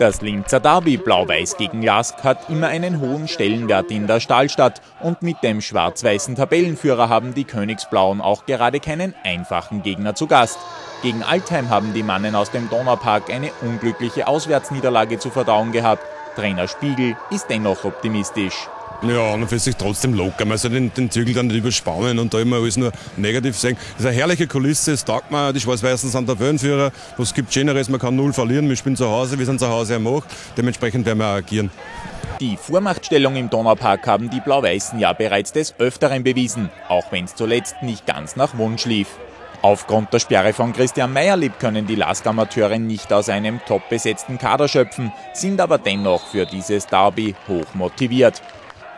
Das Linzer Derby Blau-Weiß gegen Lask hat immer einen hohen Stellenwert in der Stahlstadt und mit dem schwarz-weißen Tabellenführer haben die Königsblauen auch gerade keinen einfachen Gegner zu Gast. Gegen Altheim haben die Mannen aus dem Donaupark eine unglückliche Auswärtsniederlage zu verdauen gehabt. Trainer Spiegel ist dennoch optimistisch. Ja, und für sich trotzdem locker. Man soll den, den Zügel dann nicht überspannen und da immer alles nur negativ sehen. Das ist eine herrliche Kulisse, es taugt mir. Die Schwarz-Weißen sind der Wellenführer. Was gibt Generes? Man kann null verlieren. Wir spielen zu Hause, wir sind zu Hause am Macht. Dementsprechend werden wir agieren. Die Vormachtstellung im Donaupark haben die Blau-Weißen ja bereits des Öfteren bewiesen, auch wenn es zuletzt nicht ganz nach Wunsch lief. Aufgrund der Sperre von Christian Meyerlieb können die Lask-Amateure nicht aus einem top besetzten Kader schöpfen, sind aber dennoch für dieses Derby hoch motiviert.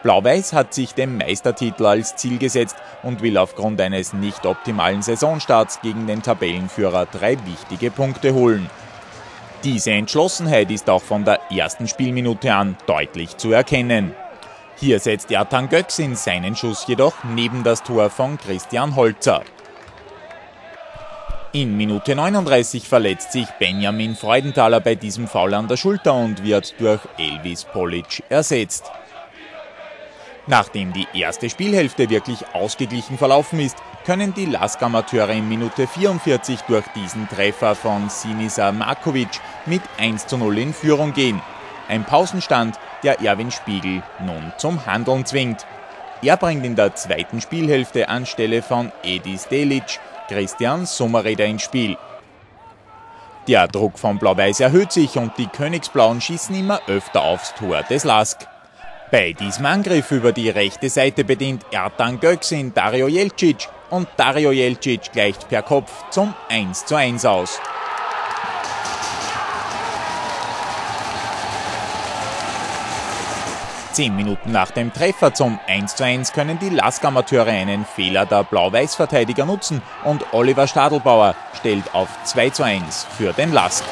Blau-Weiß hat sich den Meistertitel als Ziel gesetzt und will aufgrund eines nicht optimalen Saisonstarts gegen den Tabellenführer drei wichtige Punkte holen. Diese Entschlossenheit ist auch von der ersten Spielminute an deutlich zu erkennen. Hier setzt Ertan Götzin seinen Schuss jedoch neben das Tor von Christian Holzer. In Minute 39 verletzt sich Benjamin Freudenthaler bei diesem Foul an der Schulter und wird durch Elvis Polic ersetzt. Nachdem die erste Spielhälfte wirklich ausgeglichen verlaufen ist, können die Lask-Amateure in Minute 44 durch diesen Treffer von Sinisa Markovic mit 1 zu 0 in Führung gehen. Ein Pausenstand, der Erwin Spiegel nun zum Handeln zwingt. Er bringt in der zweiten Spielhälfte anstelle von Edis Delic Christian Sommereder ins Spiel. Der Druck von Blau-Weiß erhöht sich und die Königsblauen schießen immer öfter aufs Tor des Lask. Bei diesem Angriff über die rechte Seite bedient Ertan Göksin Dario Jelcic und Dario Jelcic gleicht per Kopf zum 1 zu 1 aus. Zehn Minuten nach dem Treffer zum 1 zu 1 können die Lask-Amateure einen Fehler der Blau-Weiß-Verteidiger nutzen und Oliver Stadelbauer stellt auf 2 zu 1 für den Lask.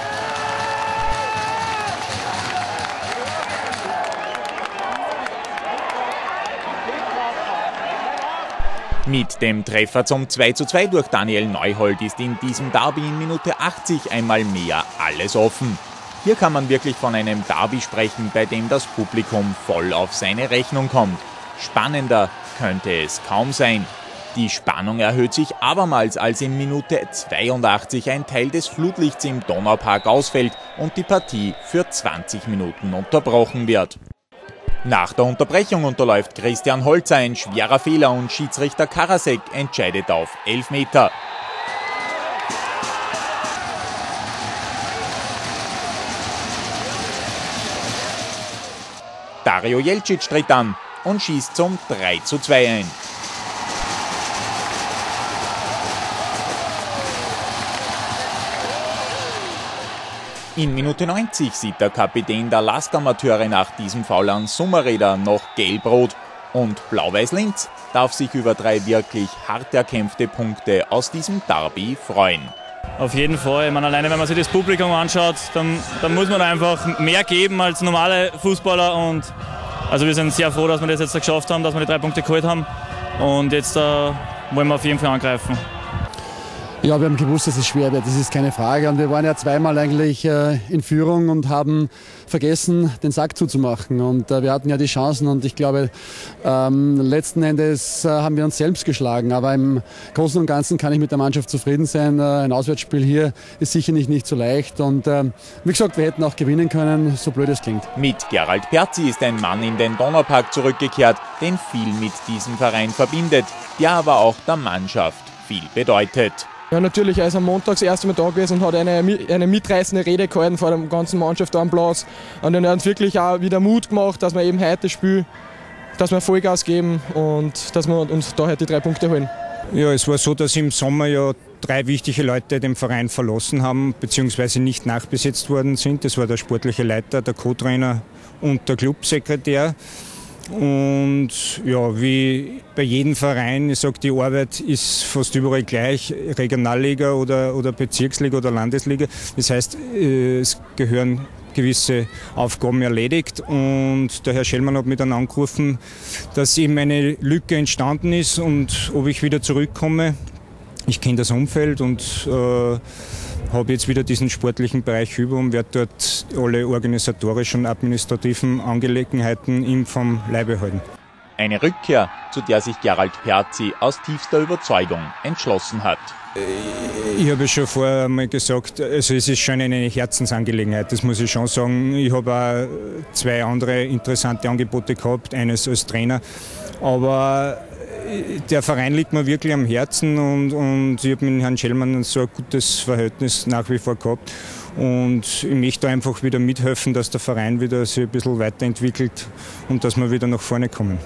Mit dem Treffer zum 2:2 durch Daniel Neuhold ist in diesem Derby in Minute 80 einmal mehr alles offen. Hier kann man wirklich von einem Derby sprechen, bei dem das Publikum voll auf seine Rechnung kommt. Spannender könnte es kaum sein. Die Spannung erhöht sich abermals, als in Minute 82 ein Teil des Flutlichts im Donaupark ausfällt und die Partie für 20 Minuten unterbrochen wird. Nach der Unterbrechung unterläuft Christian Holzer ein schwerer Fehler und Schiedsrichter Karasek entscheidet auf 11 Meter. Dario Jelcic tritt an und schießt zum 3 zu 2 ein. In Minute 90 sieht der Kapitän der Lastamateure nach diesem Foul an Summerräder noch gelb-rot und Blau-Weiß-Linz darf sich über drei wirklich hart erkämpfte Punkte aus diesem Derby freuen. Auf jeden Fall. Ich meine, alleine wenn man sich das Publikum anschaut, dann, dann muss man einfach mehr geben als normale Fußballer. Und also wir sind sehr froh, dass wir das jetzt geschafft haben, dass wir die drei Punkte geholt haben. Und jetzt äh, wollen wir auf jeden Fall angreifen. Ja, wir haben gewusst, dass es schwer wird, das ist keine Frage. Und wir waren ja zweimal eigentlich äh, in Führung und haben vergessen, den Sack zuzumachen. Und äh, wir hatten ja die Chancen und ich glaube, ähm, letzten Endes äh, haben wir uns selbst geschlagen. Aber im Großen und Ganzen kann ich mit der Mannschaft zufrieden sein. Ein Auswärtsspiel hier ist sicher nicht, so leicht. Und ähm, wie gesagt, wir hätten auch gewinnen können, so blöd es klingt. Mit Gerald Perzi ist ein Mann in den Donaupark zurückgekehrt, den viel mit diesem Verein verbindet, der aber auch der Mannschaft viel bedeutet. Ja, natürlich, er ist am Montag das erste Mal da gewesen und hat eine, eine mitreißende Rede gehalten vor der ganzen Mannschaft am Platz. Und dann hat uns wirklich auch wieder Mut gemacht, dass wir eben heute spielen, dass wir Vollgas geben und dass wir uns da heute die drei Punkte holen. Ja, es war so, dass im Sommer ja drei wichtige Leute den Verein verlassen haben, beziehungsweise nicht nachbesetzt worden sind. Das war der sportliche Leiter, der Co-Trainer und der Clubsekretär. Und ja, wie bei jedem Verein, ich sage, die Arbeit ist fast überall gleich, Regionalliga oder, oder Bezirksliga oder Landesliga. Das heißt, äh, es gehören gewisse Aufgaben erledigt und der Herr Schellmann hat mich dann angerufen, dass eben eine Lücke entstanden ist und ob ich wieder zurückkomme. Ich kenne das Umfeld und äh, habe jetzt wieder diesen sportlichen Bereich über und werde dort alle organisatorischen und administrativen Angelegenheiten ihm vom Leibe halten. Eine Rückkehr, zu der sich Gerald Perzi aus tiefster Überzeugung entschlossen hat. Ich habe schon vorher mal gesagt, also es ist schon eine Herzensangelegenheit, das muss ich schon sagen. Ich habe auch zwei andere interessante Angebote gehabt, eines als Trainer. Aber der Verein liegt mir wirklich am Herzen und, und ich habe mit Herrn Schellmann so ein gutes Verhältnis nach wie vor gehabt. Und ich möchte einfach wieder mithelfen, dass der Verein wieder sich ein bisschen weiterentwickelt und dass wir wieder nach vorne kommen.